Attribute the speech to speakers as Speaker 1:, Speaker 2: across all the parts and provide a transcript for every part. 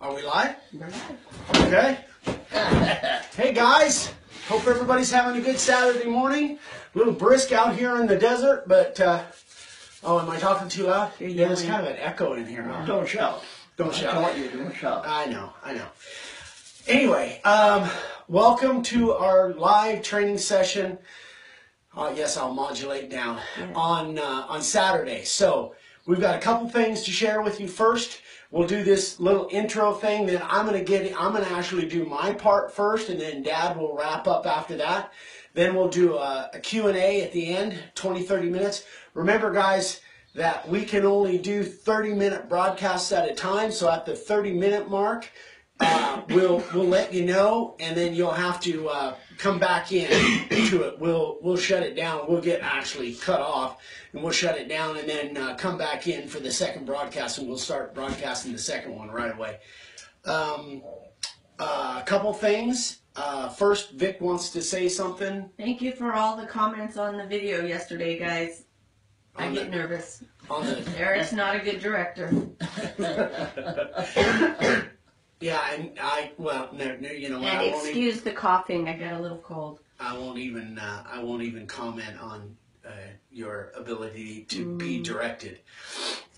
Speaker 1: Are we live? Okay. hey guys, hope everybody's having a good Saturday morning. A little brisk out here in the desert, but uh, oh, am I talking too loud?
Speaker 2: You're
Speaker 1: Yeah, there's kind of an echo in here. Huh?
Speaker 3: Don't shout.
Speaker 1: Don't
Speaker 3: I
Speaker 1: shout.
Speaker 3: you, don't shout.
Speaker 1: I know, I know. Anyway, um, welcome to our live training session. Uh, yes, I'll modulate down on uh, on Saturday. So we've got a couple things to share with you. First, we'll do this little intro thing. Then I'm gonna get. I'm gonna actually do my part first, and then Dad will wrap up after that. Then we'll do a, a Q&A at the end, 20, 30 minutes. Remember, guys, that we can only do 30 minute broadcasts at a time. So at the 30 minute mark, uh, we'll we'll let you know, and then you'll have to uh, come back in to it. We'll we'll shut it down. We'll get actually cut off, and we'll shut it down, and then uh, come back in for the second broadcast, and we'll start broadcasting the second one right away. Um, uh, a couple things. Uh, first, Vic wants to say something.
Speaker 2: Thank you for all the comments on the video yesterday, guys. I
Speaker 1: On
Speaker 2: get
Speaker 1: the-
Speaker 2: nervous.
Speaker 1: On the
Speaker 2: Eric's not a good director.
Speaker 1: yeah, and I well, no, no, you know what? I
Speaker 2: And
Speaker 1: e-
Speaker 2: excuse the coughing. I got a little cold.
Speaker 1: I won't even uh, I won't even comment on uh, your ability to be directed.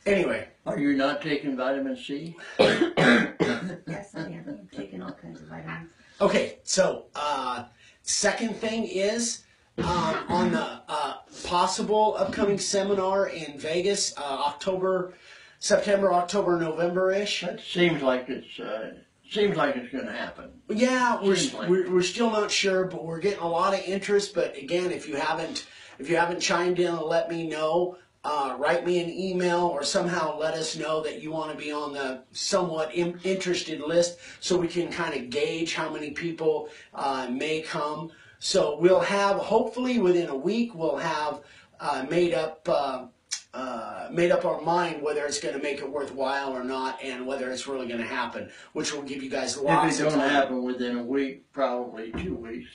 Speaker 1: Anyway,
Speaker 3: Are you not taking vitamin C?
Speaker 2: Yes, I am. I'm taking all kinds of vitamins.
Speaker 1: okay. So uh, second thing is um, on the uh, possible upcoming seminar in Vegas, uh, October, September, October, November ish.
Speaker 3: That seems like it's, uh, seems like it's gonna happen.
Speaker 1: Yeah, we're,
Speaker 3: like
Speaker 1: we're we're still not sure, but we're getting a lot of interest. But again, if you haven't if you haven't chimed in, let me know. Uh, write me an email or somehow let us know that you want to be on the somewhat in, interested list, so we can kind of gauge how many people uh, may come. So we'll have hopefully within a week we'll have uh, made up. Uh, uh, made up our mind whether it's going to make it worthwhile or not, and whether it's really going to happen, which will give you guys
Speaker 3: If
Speaker 1: lots
Speaker 3: it
Speaker 1: of
Speaker 3: don't
Speaker 1: time.
Speaker 3: happen within a week, probably two weeks.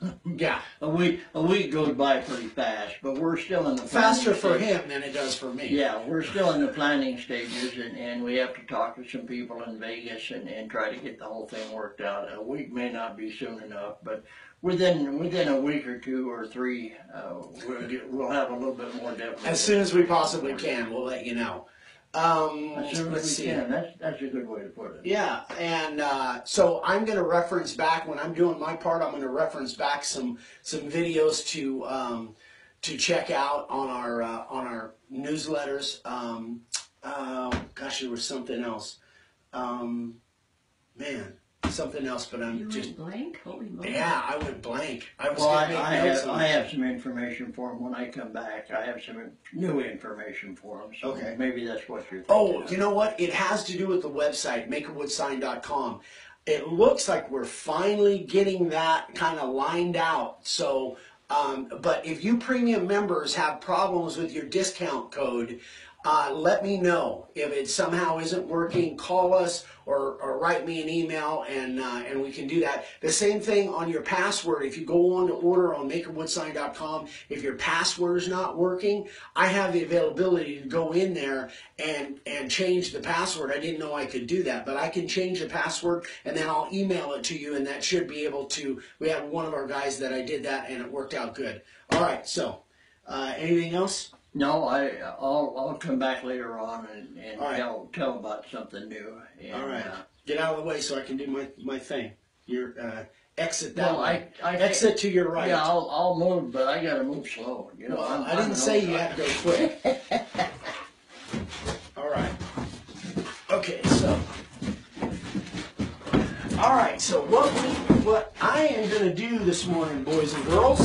Speaker 1: Yeah,
Speaker 3: A week, a week goes by pretty fast, but we're still in the
Speaker 1: faster for him than it does for me.
Speaker 3: Yeah, we're still in the planning stages and, and we have to talk to some people in Vegas and, and try to get the whole thing worked out. A week may not be soon enough, but within, within a week or two or three, uh, we'll get, we'll have a little bit more depth.
Speaker 1: As soon as we possibly can, we'll let you know. Um,
Speaker 3: As soon
Speaker 1: let's
Speaker 3: as we
Speaker 1: see.
Speaker 3: can, that's, that's a good way to put it.
Speaker 1: Yeah, and uh, so I'm going to reference back when I'm doing my part. I'm going to reference back some some videos to um, to check out on our uh, on our newsletters. Um, uh, gosh, there was something else. Um, man, something else, but I'm
Speaker 2: You
Speaker 1: just
Speaker 2: went blank? Holy moly.
Speaker 1: yeah, I went blank. I was
Speaker 3: Well,
Speaker 1: going
Speaker 3: I,
Speaker 1: to make
Speaker 3: I
Speaker 1: notes
Speaker 3: have,
Speaker 1: on
Speaker 3: I have some information for them when I come back. I have some new information for them, so
Speaker 1: Okay.
Speaker 3: maybe that's what you're thinking
Speaker 1: Oh,
Speaker 3: of.
Speaker 1: you know what? It has to do with the website, makeawoodsign.com. It looks like we're finally getting that kind of lined out. So, um, but if you premium members have problems with your discount code, uh, let me know. If it somehow isn't working, call us or, or write me an email and, uh, and we can do that. The same thing on your password. If you go on to order on makeawoodsign.com, if your password is not working, I have the availability to go in there and, and change the password. I didn't know I could do that, but I can change the password and then I'll email it to you and that should be able to, we have one of our guys that I did that and it worked out good. All right. So, uh, anything else?
Speaker 3: No, I, I'll, I'll come back later on and, and
Speaker 1: All right.
Speaker 3: tell, tell about something new. And,
Speaker 1: All right.
Speaker 3: uh,
Speaker 1: Get out of the way so I can do my, my thing. Your, uh, exit that
Speaker 3: Well,
Speaker 1: way.
Speaker 3: I, I
Speaker 1: Exit to your right.
Speaker 3: Yeah, I'll, I'll move, but I gotta move slow. You know,
Speaker 1: Well,
Speaker 3: I'm,
Speaker 1: I didn't
Speaker 3: an
Speaker 1: say you had to go quick. All right. Okay, so. All right, so what we, what I am going to do this morning, boys and girls,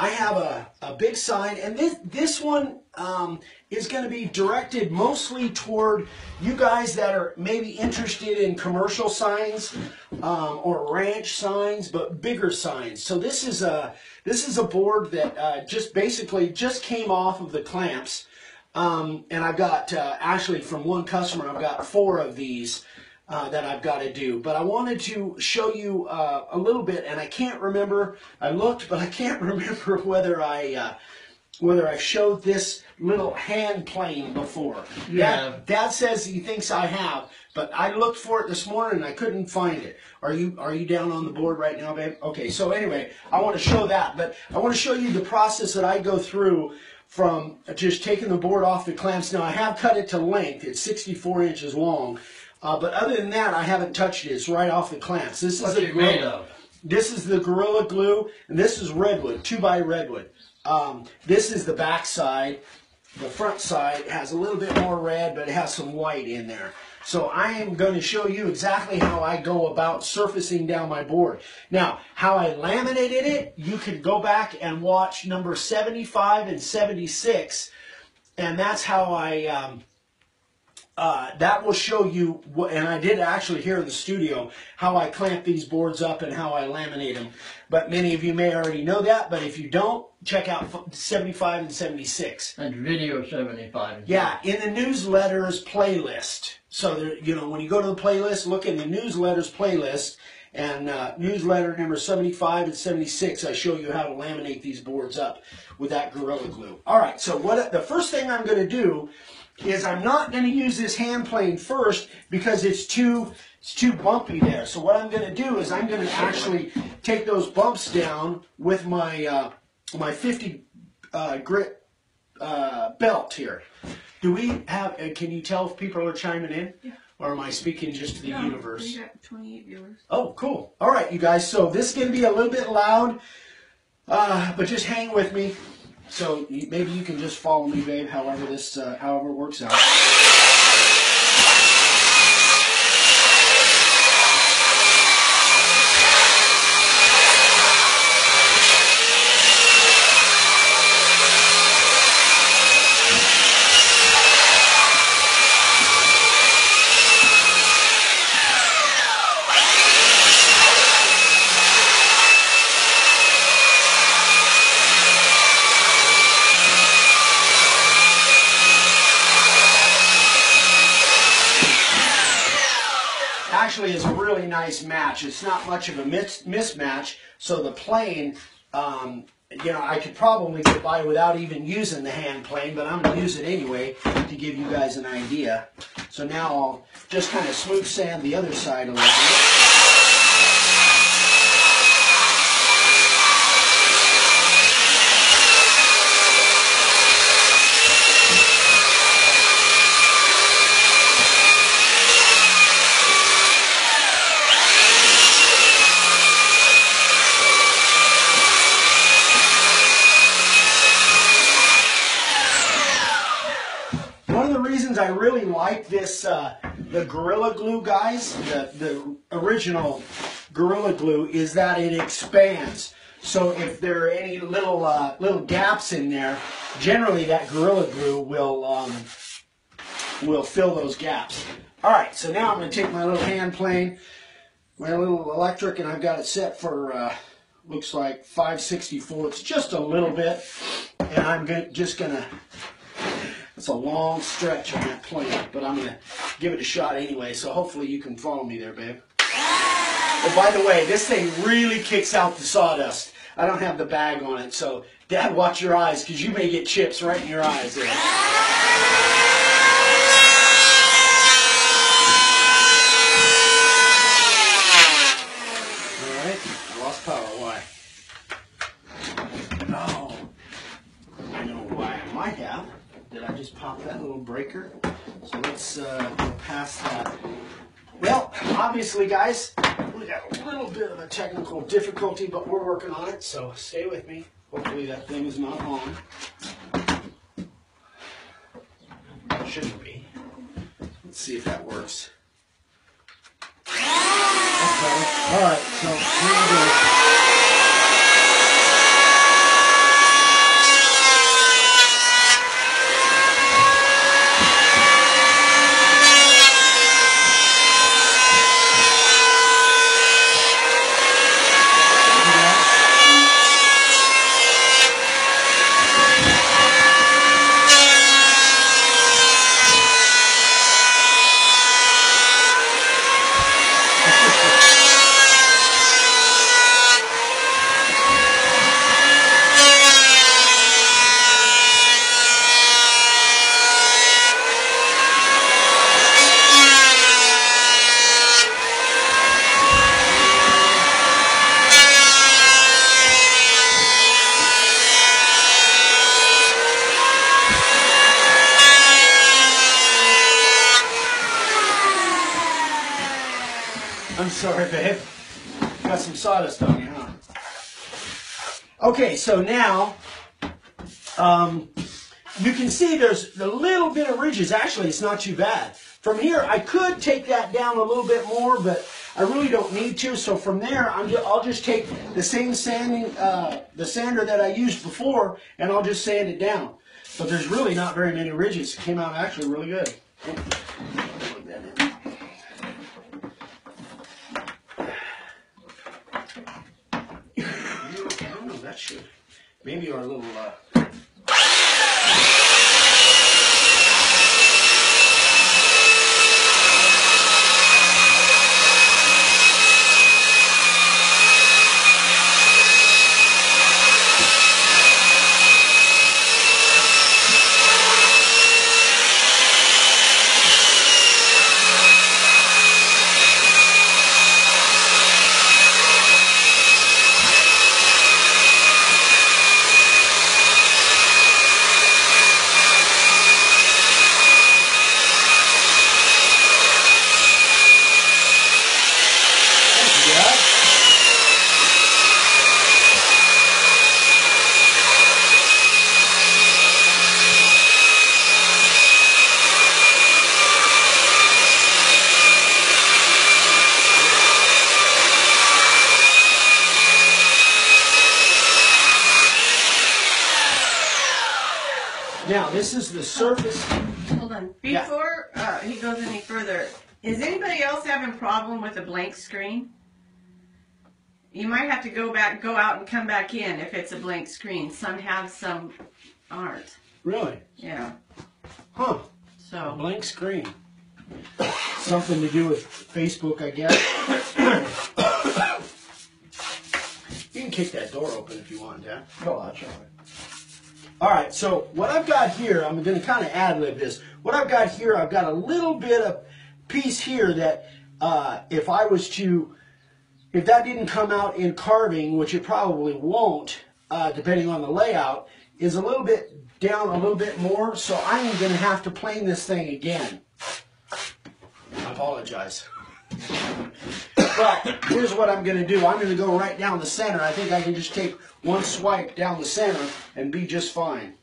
Speaker 1: I have a, a big sign, and this this one um, is going to be directed mostly toward you guys that are maybe interested in commercial signs um, or ranch signs, but bigger signs. So this is a this is a board that uh, just basically just came off of the clamps, um, and I've got uh, actually from one customer I've got four of these uh, that I've got to do. But I wanted to show you uh, a little bit, and I can't remember. I looked, but I can't remember whether I uh, whether I've showed this little hand plane before.
Speaker 3: Yeah.
Speaker 1: Dad, Dad says he thinks I have, but I looked for it this morning and I couldn't find it. Are you are you down on the board right now, babe? Okay, so anyway, I want to show that, but I want to show you the process that I go through from just taking the board off the clamps. Now I have cut it to length; it's 64 inches long. Uh, but other than that, I haven't touched it. It's right off the clamps. This is
Speaker 3: What's
Speaker 1: the
Speaker 3: it made of?
Speaker 1: this is the Gorilla Glue, and this is redwood, two by redwood. Um, this is the back side. The front side has a little bit more red, but it has some white in there. So I am going to show you exactly how I go about surfacing down my board. Now, how I laminated it, you can go back and watch number 75 and 76, and that's how I... Um, uh, that will show you, what, and I did actually here in the studio, how I clamp these boards up and how I laminate them. But many of you may already know that, but if you don't, check out 75 and 76.
Speaker 3: And video 75.
Speaker 1: Yeah, in the newsletters playlist. So, there, you know, when you go to the playlist, look in the newsletters playlist, and uh, newsletter number 75 and 76, I show you how to laminate these boards up with that Gorilla Glue. All right, so what the first thing I'm going to do is I'm not going to use this hand plane first because it's too it's too bumpy there. So what I'm going to do is I'm going to actually take those bumps down with my uh, my 50 uh, grit uh, belt here. Do we have? Uh, can you tell if people are chiming in,
Speaker 2: Yeah.
Speaker 1: or am I speaking just to the
Speaker 2: No,
Speaker 1: universe?
Speaker 2: We got 28 viewers.
Speaker 1: Oh, cool. All right, you guys. So this is going to be a little bit loud, uh, but just hang with me. So maybe you can just follow me, babe. However this, uh, however it works out. Actually, it's a really nice match. It's not much of a mis- mismatch. So the plane, um, you know, I could probably get by without even using the hand plane, but I'm going to use it anyway to give you guys an idea. So now I'll just kind of smooth sand the other side a little bit. One of the reasons I really like this, uh, the Gorilla Glue, guys, the, the original Gorilla Glue, is that it expands. So if there are any little uh, little gaps in there, generally that Gorilla Glue will um, will fill those gaps. All right, so now I'm going to take my little hand plane, my little electric, and I've got it set for uh, looks like 564. It's just a little bit, and I'm just going to it's a long stretch on that plane, but I'm gonna give it a shot anyway. So hopefully you can follow me there, babe. Oh, by the way, this thing really kicks out the sawdust. I don't have the bag on it, so Dad, watch your eyes because you may get chips right in your eyes there. All right, I lost power. Why? Oh, I know why I might have. Did I just pop that little breaker? So let's uh, go past that. Well, guys, we got a little bit of a technical difficulty, but we're working on it, so stay with me. Hopefully that thing is not on. Shouldn't be. Let's see if that works. Okay. All right, so here we go. So now um, you can see there's a little bit of ridges. Actually, it's not too bad. From here, I could take that down a little bit more, but I really don't need to. So from there, I'm just, I'll just take the same sanding, uh, the sander that I used before, and I'll just sand it down. But there's really not very many ridges. It came out actually really good. I should. Maybe our little. Uh, thank you, Dad. Now, this is the surface.
Speaker 2: Hold on.
Speaker 1: Yeah.
Speaker 2: Before uh, he goes any further, is anybody else having problem with a blank screen? You might have to go back, go out and come back in if it's a blank screen. Some have, some aren't.
Speaker 1: Really?
Speaker 2: Yeah.
Speaker 1: Huh. A
Speaker 2: So
Speaker 1: blank screen. Something to do with Facebook, I guess. you can kick that door open if you want, Dad.
Speaker 3: No, that's all right.
Speaker 1: All right, so what I've got here, I'm going to kind of ad lib this. What I've got here, I've got a little bit of piece here that uh, if I was to, if that didn't come out in carving, which it probably won't, uh, depending on the layout, is a little bit down a little bit more. So I am going to have to plane this thing again. I apologize. But here's what I'm going to do. I'm going to go right down the center. I think I can just take one swipe down the center and be just fine.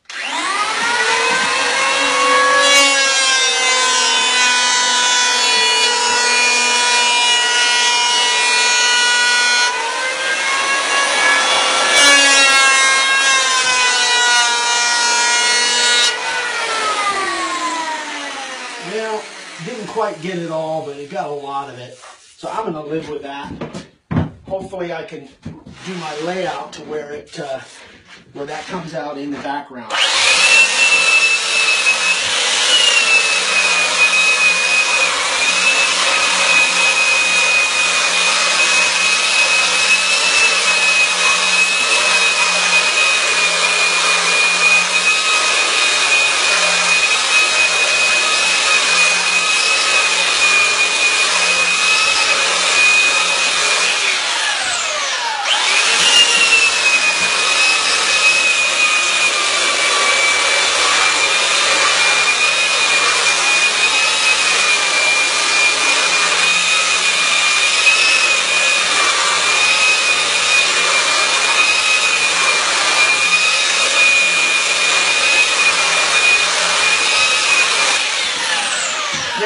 Speaker 1: Well, didn't quite get it all, but it got a lot of it. So I'm to live with that. Hopefully, I can do my layout to where it uh, where that comes out in the background.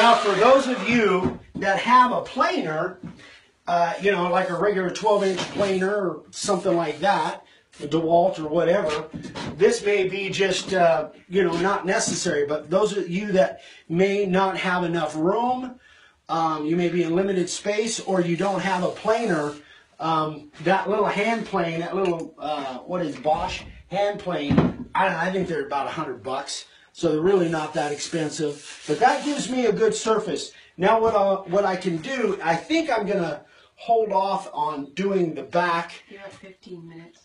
Speaker 1: Now, for those of you that have planer, uh, you know, like a regular 12 inch planer or something like that, DeWalt or whatever, this may be just, uh, you know, not necessary. But those of you that may not have enough room, um, you may be in limited space, or you don't have a planer, um, that little hand plane, that little, uh, what is Bosch hand plane, I, I think they're about hundred bucks. So they're really not that expensive. But that gives me a good surface. Now what I, what I can do, I think I'm going to hold off on doing the back.
Speaker 2: you're at 15 minutes.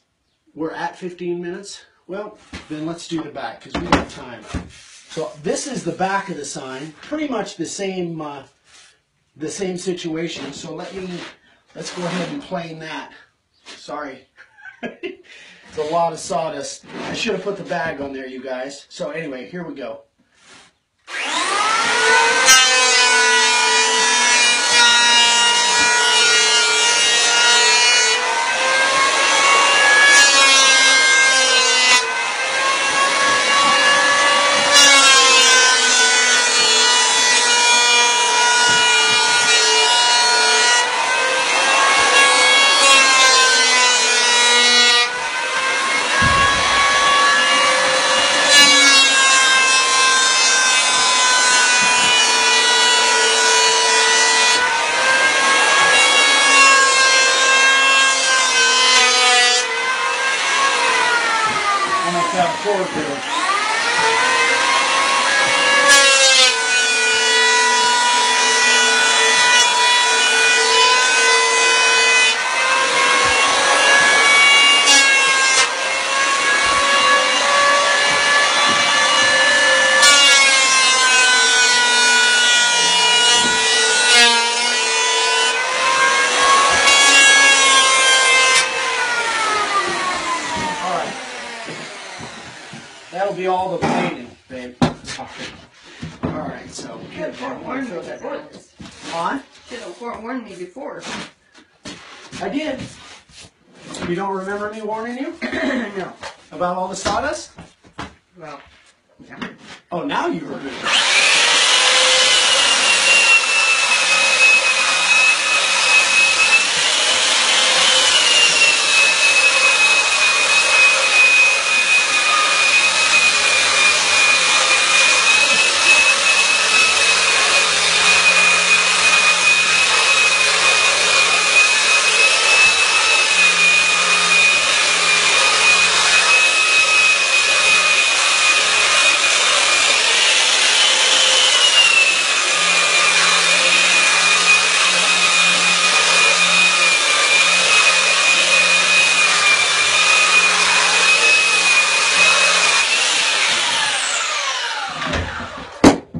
Speaker 1: We're at 15 minutes. Well, then let's do the back because we have time. So this is the back of the sign. Pretty much the same, uh, the same situation. So let me, let's go ahead and plane that. Sorry. it's a lot of sawdust. I should have put the bag on there, you guys. So anyway, here we go.
Speaker 2: Should have forewarned me before this.
Speaker 1: On?
Speaker 2: Should have forewarned me before.
Speaker 1: I did. You don't remember me warning you
Speaker 2: no.
Speaker 1: About all the sawdust?
Speaker 2: Well, yeah.
Speaker 1: Oh, now you remember.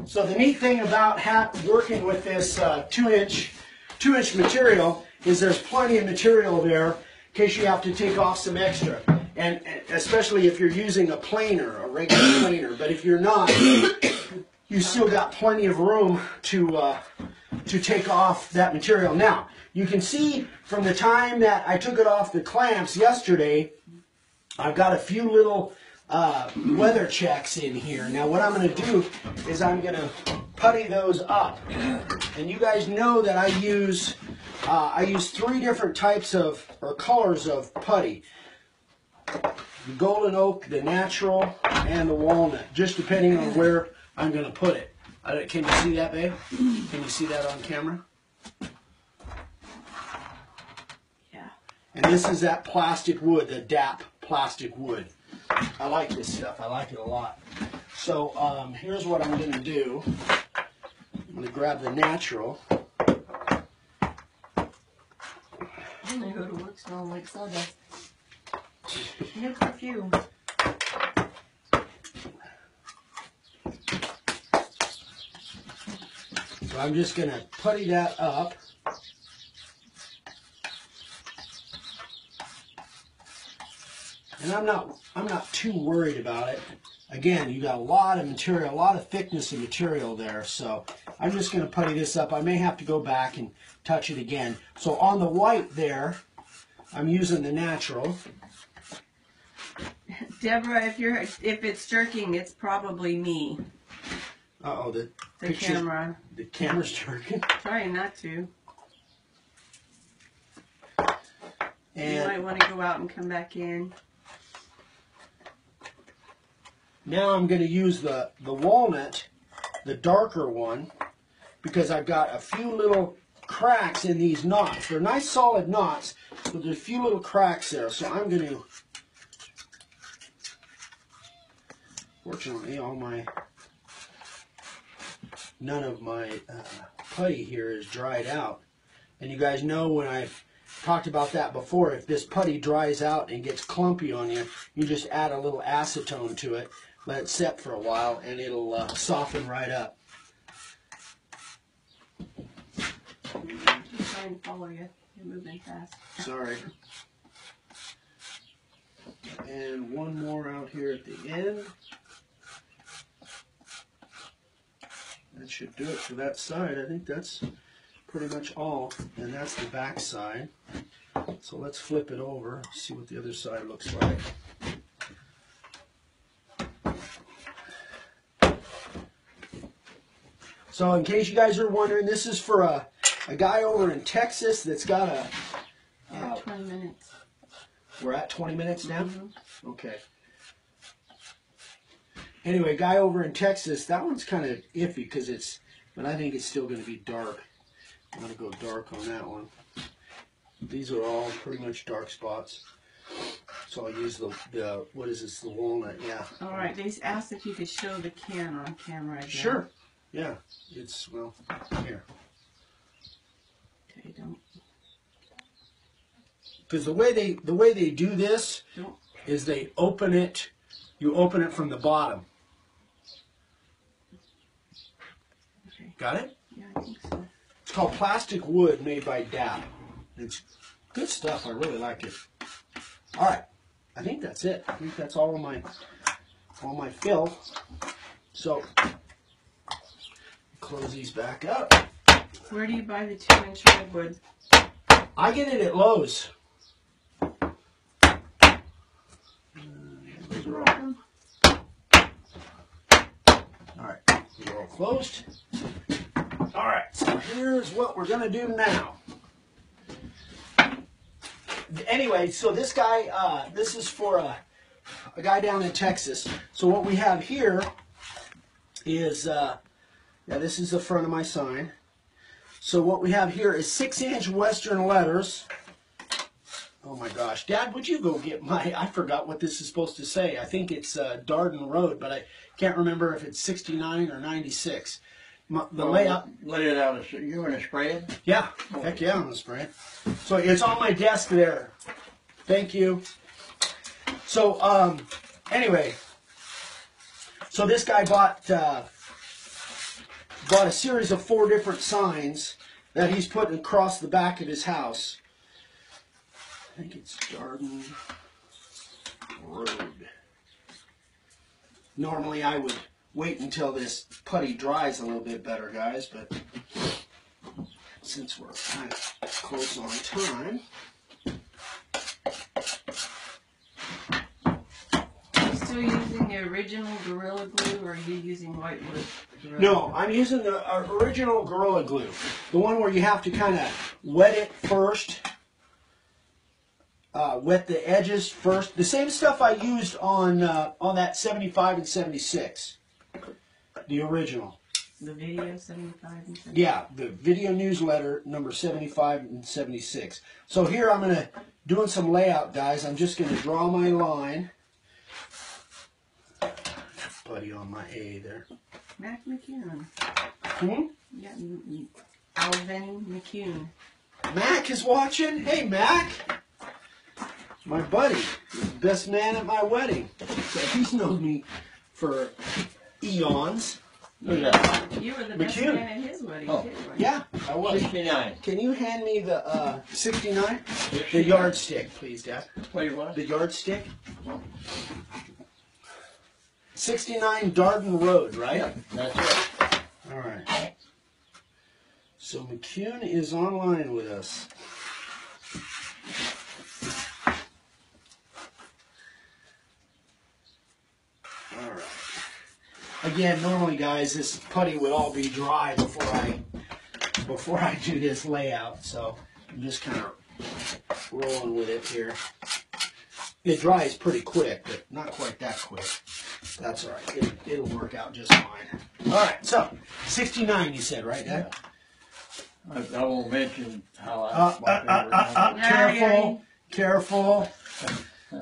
Speaker 1: So the neat thing about working with this uh, two inch, two inch material is there's plenty of material there in case you have to take off some extra. And and especially if you're using a planer, a regular planer. But if you're not, you still got plenty of room to uh, to take off that material. Now you can see from the time that I took it off the clamps yesterday, I've got a few little uh, weather checks in here. Now what I'm going to do is I'm going to putty those up. And you guys know that I use uh, I use three different types of or colors of putty. The golden oak, the natural, and the walnut, just depending on where I'm going to put it. I don't- Can you see that, babe? Can you see that on camera?
Speaker 2: Yeah.
Speaker 1: And this is that plastic wood, the DAP plastic wood. I like this stuff. I like it a lot. So um, here's what I'm going to do. I'm going to grab the natural.
Speaker 2: Then I go to work smelling like sawdust. No perfume.
Speaker 1: So I'm just going to putty that up. And I'm not I'm not too worried about it. Again, you got a lot of material, a lot of thickness of material there. So I'm just going to putty this up. I may have to go back and touch it again. So on the white there, I'm using the natural.
Speaker 2: Deborah, if you're if it's jerking, it's probably me.
Speaker 1: Uh oh, the,
Speaker 2: The
Speaker 1: picture-
Speaker 2: camera.
Speaker 1: The camera's jerking.
Speaker 2: Trying not to. you might want to go out and come back in.
Speaker 1: Now I'm going to use the, the walnut, the darker one, because I've got a few little cracks in these knots. They're nice solid knots, but there's a few little cracks there. So I'm going to, fortunately, all my, none of my uh, putty here is dried out. And you guys know when I've talked about that before, if this putty dries out and gets clumpy on you, you just add a little acetone to it, let it set for a while, and it'll uh, soften right up.
Speaker 2: I'm trying to follow you. You're moving fast.
Speaker 1: Sorry. And one more out here at the end. That should do it for that side. I think that's pretty much all. And that's the back side. So let's flip it over, see what the other side looks like. So in case you guys are wondering, this is for a, a guy over in Texas that's got a Oh.
Speaker 2: 20 minutes.
Speaker 1: we're at 20 minutes now?
Speaker 2: Mhm.
Speaker 1: Okay. Anyway, guy over in Texas, that one's kind of iffy because it's, but I think it's still going to be dark. I'm going to go dark on that one. These are all pretty much dark spots. So I'll use the, the what is this, the walnut, yeah.
Speaker 2: All right, they asked if you could show the can on camera again.
Speaker 1: Sure. Yeah, it's, well, here.
Speaker 2: Okay, don't,
Speaker 1: Because the way they, the way they do this
Speaker 2: don't.
Speaker 1: is they open it, you open it from the bottom.
Speaker 2: Okay,
Speaker 1: Got it?
Speaker 2: yeah, I think so.
Speaker 1: It's called Plastic Wood made by DAP. It's good stuff. I really like it. All right. I think that's it. I think that's all of my all my fill. So close these back up.
Speaker 2: Where do you buy the two inch redwood?
Speaker 1: I get it at Lowe's. Those are open. All right, we're all closed. All right, so here's what we're gonna do now. Anyway, so this guy, uh, this is for a, a guy down in Texas. So what we have here is, uh, yeah, this is the front of my sign. So what we have here is six inch Western letters. Oh my gosh, Dad, would you go get my, I forgot what this is supposed to say. I think it's uh, Darden Road, but I can't remember if it's 69 or 96. My, the layout,
Speaker 3: Lay it out. You want to spray it?
Speaker 1: yeah, heck yeah, I'm gonna spray it. So it's on my desk there. Thank you. So, um, anyway, so this guy bought uh, bought a series of four different signs that he's putting across the back of his house. I think it's Garden Road. Normally, I would wait until this putty dries a little bit better, guys, but since we're kind of close on time.
Speaker 2: Are you using the original Gorilla Glue or are you using Whitewood? Gorilla
Speaker 1: No,
Speaker 2: Glue?
Speaker 1: I'm using the uh, original Gorilla Glue, the one where you have to kind of wet it first, uh, wet the edges first. The same stuff I used on uh, on that 75 and 76, the original.
Speaker 2: The video 75 and 75.
Speaker 1: Yeah, the video newsletter number 75 and 76. So here I'm gonna doing some layout, guys. I'm just gonna draw my line. Buddy on my A there.
Speaker 2: Mac McCune.
Speaker 1: Hmm?
Speaker 2: Yeah, m- m- Alvin McCune.
Speaker 1: Mac is watching. Hey, Mac. My buddy, best man at my wedding. So he's known me for eons.
Speaker 3: Who's that?
Speaker 2: You were the best man at his wedding,
Speaker 3: Oh.
Speaker 2: too. weren't?
Speaker 1: Yeah, I was.
Speaker 3: Sixty-nine.
Speaker 1: Can you hand me the uh, 69? The yardstick, please, Dad.
Speaker 3: Wait, what?
Speaker 1: The yardstick? 69 Darden Road, right?
Speaker 3: That's it.
Speaker 1: All right. So McCune is online with us. All right. Again, normally, guys, this putty would all be dry before I before I do this layout. So I'm just kind of rolling with it here. It dries pretty quick, but not quite that quick. That's all right. It, it'll work out just fine. All right. So 69, you said, right, Dad?
Speaker 3: I, I won't mention how I.
Speaker 1: Uh, uh, uh, uh, uh,
Speaker 3: number.
Speaker 2: Yeah, yeah,
Speaker 1: careful, careful.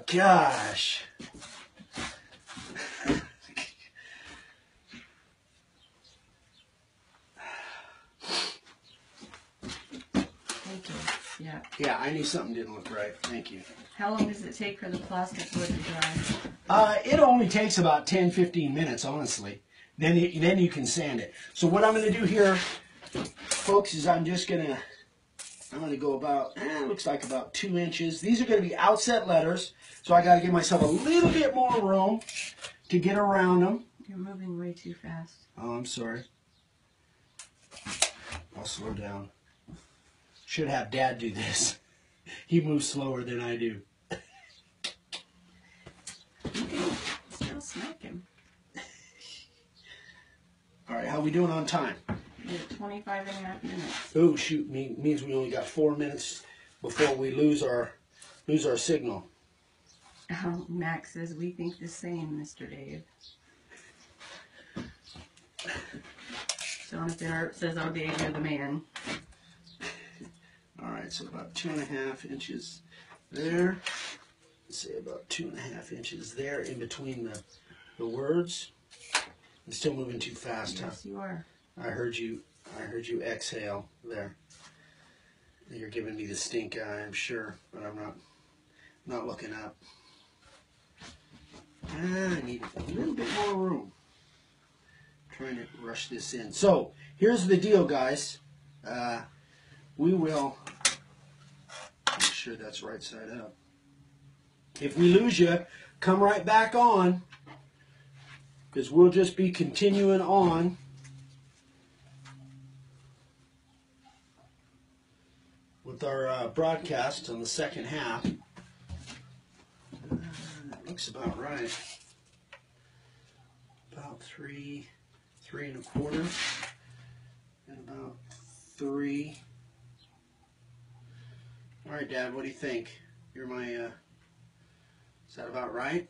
Speaker 1: Gosh.
Speaker 2: Thank Yeah.
Speaker 1: Yeah, I knew something didn't look right. Thank you.
Speaker 2: How long does it take for the plastic wood to dry?
Speaker 1: Uh, it only takes about 10, 15 minutes, honestly. Then you, then you can sand it. So what I'm going to do here, folks, is I'm just going to I'm going to go about, eh, looks like about two inches. These are going to be outset letters, so I got to give myself a little bit more room to get around them.
Speaker 2: You're moving way too fast.
Speaker 1: Oh, I'm sorry. I'll slow down. Should have Dad do this. He moves slower than I do.
Speaker 2: Still him.
Speaker 1: All right, how we doing on time?
Speaker 2: You're 25 and a half minutes.
Speaker 1: Oh shoot, me, means we only got four minutes before we lose our lose our signal.
Speaker 2: Oh, Max says we think the same, Mr. Dave. Jonathan Earp says, "Oh, Dave, you're the man."
Speaker 1: Right, so about two and a half inches there. Let's say about two and a half inches there in between the the words. I'm still moving too fast, huh?
Speaker 2: Yes, you are.
Speaker 1: I heard you. I heard you exhale there. You're giving me the stink eye, I'm sure, but I'm not. Not looking up. Ah, I need a little bit more room. I'm Trying to rush this in. So here's the deal, guys. Uh, we will sure that's right side up. If we lose you, come right back on because we'll just be continuing on. With our uh, broadcast on the second half. Uh, looks about right. About three, three and a quarter, and about three. All right, Dad. What do you think? You're my. Uh, is that about right?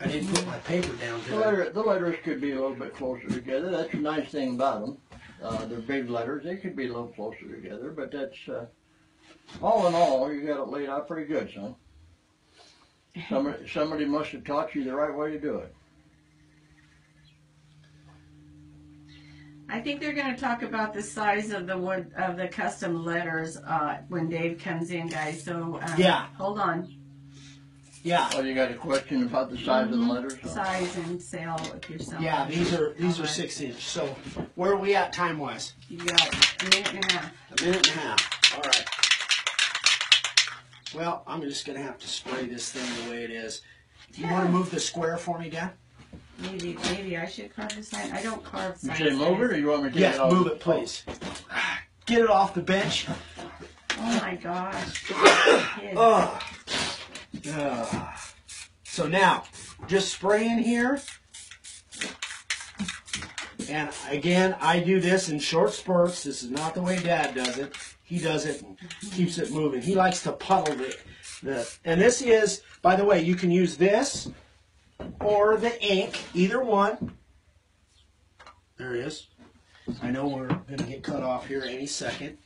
Speaker 1: I didn't put my paper down.
Speaker 3: The,
Speaker 1: Did
Speaker 3: letter, the letters could be a little bit closer together. That's a nice thing about them. Uh, they're big letters. They could be a little closer together, but that's uh, all in all, you got it laid out pretty good, son. Somebody, somebody must have taught you the right way to do it.
Speaker 2: I think they're going to talk about the size of the wood of the custom letters uh, when Dave comes in, guys. So um,
Speaker 1: Yeah.
Speaker 2: hold on,
Speaker 1: Yeah.
Speaker 3: Oh, you got a question about the size of the
Speaker 2: Mhm.
Speaker 3: letters?
Speaker 2: size and sale if you're selling.
Speaker 1: Yeah. These are these are six inch. So where are we at time wise?
Speaker 2: You got a minute and a half.
Speaker 1: A minute and a half. All right. Well, I'm just gonna have to spray this thing the way it is. You want to move the square for me, Dad?
Speaker 2: Maybe maybe I should carve the sign. I don't carve
Speaker 3: You
Speaker 2: signs.
Speaker 3: say move it, or you want me to take
Speaker 1: Yes,
Speaker 3: it off?
Speaker 1: move it, please. Get it off the bench.
Speaker 2: Oh my gosh. Kids.
Speaker 1: Ugh. Ugh. So now, just spray in here. And again, I do this in short spurts. This is not the way Dad does it. He does it and keeps it moving. He likes to puddle the, the and this is, by the way, you can use this or the ink, either one. There it is. I know we're gonna get cut off here any second.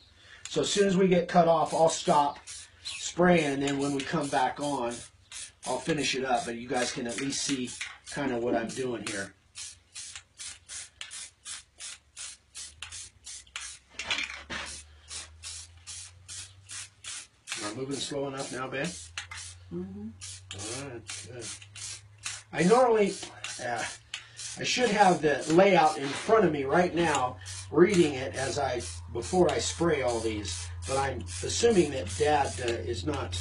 Speaker 1: So as soon as we get cut off, I'll stop spraying, and then when we come back on, I'll finish it up. But you guys can at least see kind of what I'm doing here. Am I moving slow enough now, Ben?
Speaker 2: Mm-hmm.
Speaker 1: All right, good. I normally, uh, I should have the layout in front of me right now, reading it as I before I spray all these. But I'm assuming that Dad uh, is not.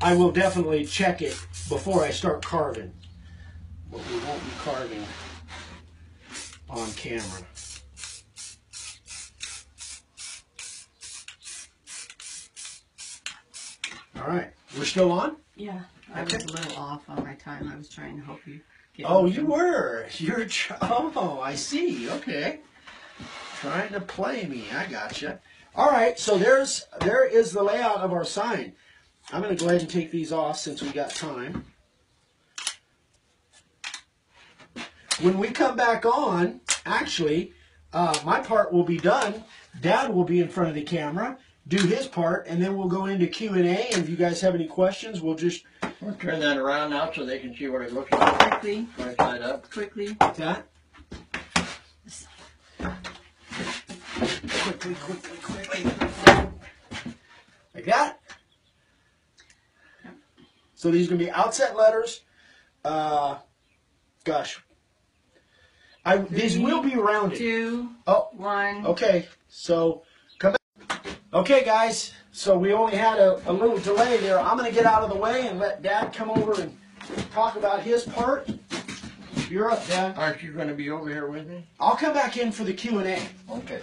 Speaker 1: I will definitely check it before I start carving, but we won't be carving on camera. All right, we're still on.
Speaker 2: Yeah, I was a little off on my time. I was trying to help you. Get
Speaker 1: Oh, you were. You're. Tr- oh, I see. Okay. Trying to play me. I gotcha. All right. So there's there is the layout of our sign. I'm gonna go ahead and take these off since we got time. When we come back on, actually, uh, my part will be done. Dad will be in front of the camera, do his part, and then we'll go into Q and A. And if you guys have any questions, we'll just
Speaker 3: We'll turn that around now so they can see what it looks like
Speaker 2: quickly,
Speaker 3: right side up.
Speaker 2: quickly.
Speaker 1: like that. Quickly, quickly, quickly. Like that. So these are gonna be outset letters. Uh, gosh, I these will be rounded.
Speaker 2: Two,
Speaker 1: Oh,
Speaker 2: one.
Speaker 1: okay. So come back. Okay, guys. So we only had a, a little delay there. I'm gonna get out of the way and let Dad come over and talk about his part. You're up, Dad.
Speaker 3: Aren't you going to be over here with me?
Speaker 1: I'll come back in for the Q and A.
Speaker 3: Okay.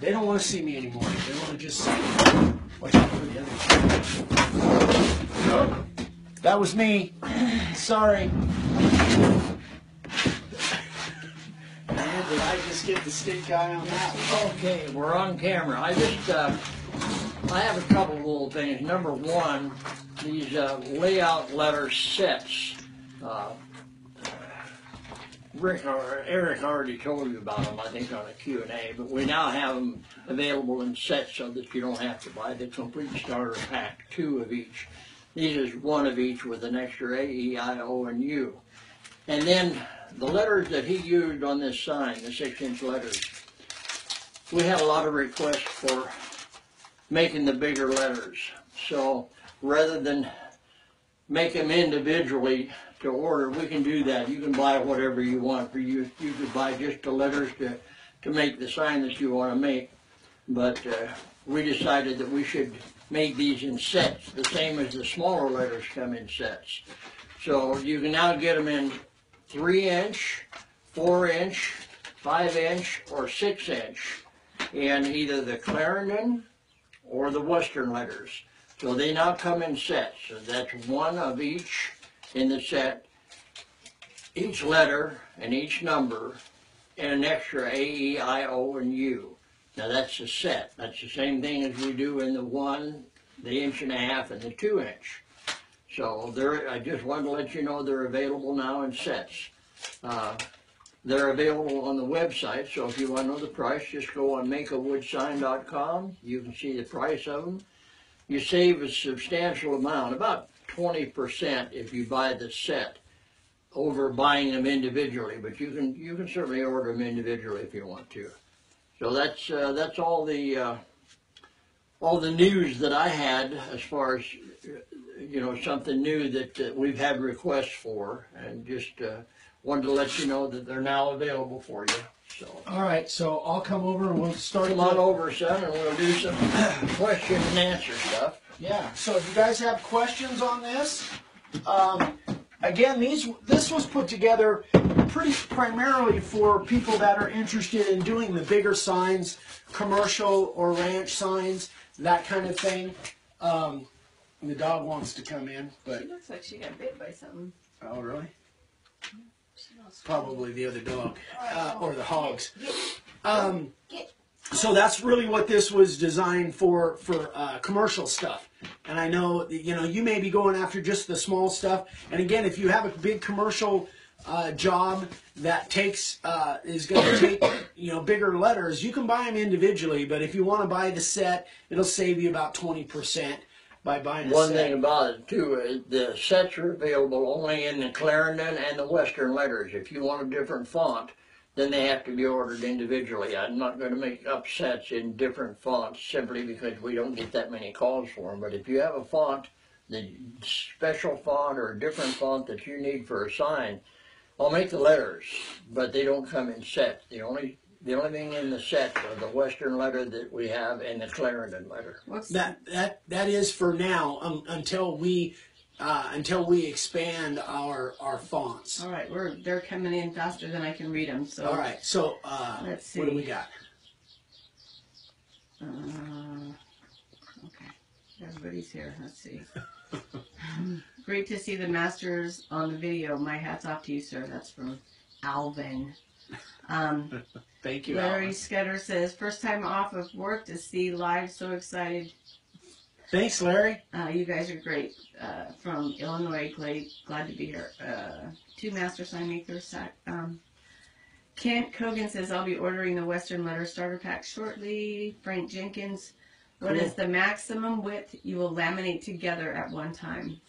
Speaker 1: They don't want to see me anymore. They want to just see. Watch out for the other. That was me. Sorry. Man, did I just get the stink eye on that?
Speaker 3: Okay, we're on camera. I just, uh, I have a couple of little things. Number one, these uh, layout letter sets. Uh, Rick or Eric already told you about them, I think, on a Q and A, but we now have them available in sets so that you don't have to buy the complete starter pack, two of each. These is one of each with an extra A, E, I, O, and U. And then the letters that he used on this sign, the six inch letters, we had a lot of requests for making the bigger letters. So rather than make them individually to order, we can do that. You can buy whatever you want for you. You could buy just the letters to, to make the sign that you want to make. But uh, we decided that we should make these in sets, the same as the smaller letters come in sets. So you can now get them in three inch, four inch, five inch, or six inch in either the Clarendon or the Western letters. So they now come in sets. So that's one of each in the set. Each letter and each number and an extra A, E, I, O, and U. Now that's a set. That's the same thing as we do in the one, the inch and a half, and the two inch. So I just wanted to let you know they're available now in sets. Uh, they're available on the website, so if you want to know the price, just go on makeawoodsign.com. You can see the price of them. You save a substantial amount, about 20% if you buy the set over buying them individually, but you can, you can certainly order them individually if you want to. So that's, uh, that's all the, uh, all the news that I had as far as, you know, something new that, uh we've had requests for, and just, uh, wanted to let you know that they're now available for you, so.
Speaker 1: All right, so I'll come over and we'll start.
Speaker 3: Come on over, son, and we'll do some question and answer stuff.
Speaker 1: Yeah. So if you guys have questions on this, um, again, these this was put together pretty primarily for people that are interested in doing the bigger signs, commercial or ranch signs, that kind of thing. Um, the dog wants to come in, but
Speaker 2: She looks like she got bit by something.
Speaker 1: oh really?
Speaker 2: She
Speaker 1: Probably the other dog uh, or the hogs. Um, so that's really what this was designed for for uh, commercial stuff. And I know that, you know you may be going after just the small stuff. And again, if you have a big commercial uh, job that takes uh, is going to take you know bigger letters, you can buy them individually. But if you want to buy the set, it'll save you about twenty percent by buying a
Speaker 3: One
Speaker 1: set.
Speaker 3: thing about it too, is the sets are available only in the Clarendon and the Western letters. If you want a different font, then they have to be ordered individually. I'm not gonna make up sets in different fonts simply because we don't get that many calls for them. But if you have a font, the special font or a different font that you need for a sign, I'll make the letters, but they don't come in set. The only, the only thing in the set are the Western letter that we have and the Clarendon letter.
Speaker 2: What's
Speaker 1: That that that is for now um, until we uh, until we expand our our fonts.
Speaker 2: all right? We're they're coming in faster than I can read them. So
Speaker 1: All right, so uh,
Speaker 2: Let's see
Speaker 1: what do
Speaker 2: see.
Speaker 1: we got?
Speaker 2: Uh, okay, everybody's here. Let's see. Great to see the masters on the video. My hat's off to you, sir. That's from Alvin. Um,
Speaker 1: Thank you,
Speaker 2: Larry
Speaker 1: Alan.
Speaker 2: Scudder says, first time off of work to see live. So excited.
Speaker 1: Thanks, Larry.
Speaker 2: Uh, you guys are great. Uh, from Illinois, glad, glad to be here. Uh, two master sign makers. Um, Kent Cogan says, I'll be ordering the Western Letter Starter Pack shortly. Frank Jenkins, what is
Speaker 1: Cool.
Speaker 2: the maximum width you will laminate together at one time?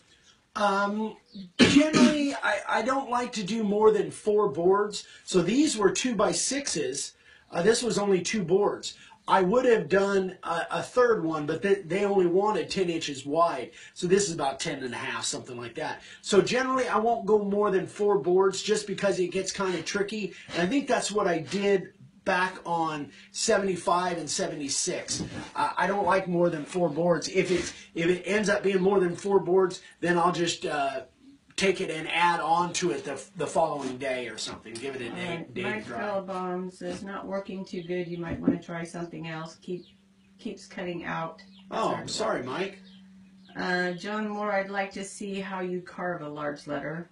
Speaker 1: Um, generally, I, I don't like to do more than four boards. So these were two by sixes. Uh, this was only two boards. I would have done a, a third one, but they, they only wanted 10 inches wide. So this is about 10 and a half, something like that. So generally, I won't go more than four boards just because it gets kind of tricky. And I think that's what I did back on 75 and 76. Uh, I don't like more than four boards. If it if it ends up being more than four boards, then I'll just uh, take it and add on to it the, the following day or something. Give it a day,
Speaker 2: Alright,
Speaker 1: day to
Speaker 2: Mike
Speaker 1: dry.
Speaker 2: Fellabaum says, not working too good. You might want to try something else. Keep keeps cutting out.
Speaker 1: Oh, I'm sorry, Mike.
Speaker 2: Uh, John Moore, I'd like to see how you carve a large letter.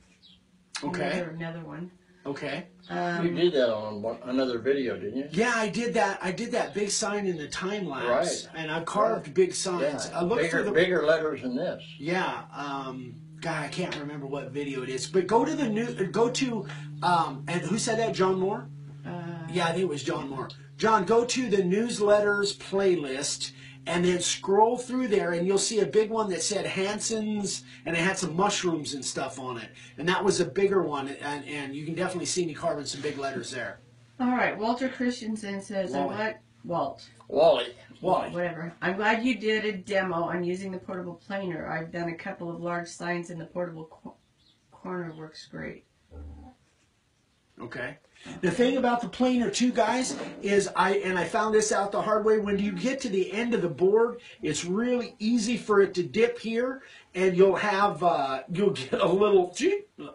Speaker 1: Okay,
Speaker 2: Another, another one.
Speaker 1: Okay.
Speaker 3: You
Speaker 2: Um,
Speaker 3: did that on one, another video, didn't you?
Speaker 1: Yeah, I did that. I did that big sign in the time lapse,
Speaker 3: Right.
Speaker 1: and I carved big signs. I looked
Speaker 3: bigger,
Speaker 1: for the
Speaker 3: bigger letters than this.
Speaker 1: Yeah, um, God, I can't remember what video it is. But go to the new, go to, um, and who said that? John Moore.
Speaker 2: uh,
Speaker 1: Yeah, I think it was John Moore. John, go to the newsletters playlist and then scroll through there, and you'll see a big one that said Hanson's, and it had some mushrooms and stuff on it. And that was a bigger one, and, and you can definitely see me carving some big letters there.
Speaker 2: all right. Walter Christensen says, I'm
Speaker 1: Wally.
Speaker 2: glad, Walt,
Speaker 3: Wally.
Speaker 1: Why?
Speaker 2: whatever. I'm glad you did a demo on using the portable planer. I've done a couple of large signs, and the portable co- corner works great.
Speaker 1: Okay. The thing about the planer too, guys, is I and I found this out the hard way. When you get to the end of the board, it's really easy for it to dip here, and you'll have uh, you'll get a little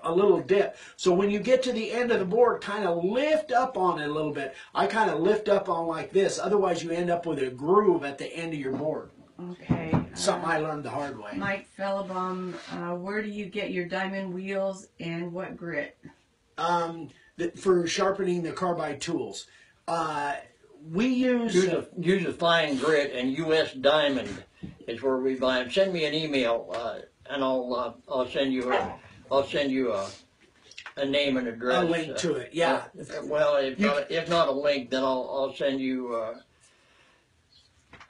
Speaker 1: a little dip. So when you get to the end of the board, kind of lift up on it a little bit. I kind of lift up on like this. Otherwise, you end up with a groove at the end of your board.
Speaker 2: Okay.
Speaker 1: Something
Speaker 2: uh,
Speaker 1: I learned the hard way.
Speaker 2: Mike Fellabaum, uh, where do you get your diamond wheels and what grit?
Speaker 1: Um, for sharpening the carbide tools, uh, we use.
Speaker 3: Use a, use a fine grit and US Diamond is where we buy them. Send me an email, uh, and I'll, uh, I'll send you a, I'll send you a, a name and address.
Speaker 1: A link to it, yeah.
Speaker 3: Uh, well, if
Speaker 1: You
Speaker 3: not, if not a link, then I'll, I'll send you, uh,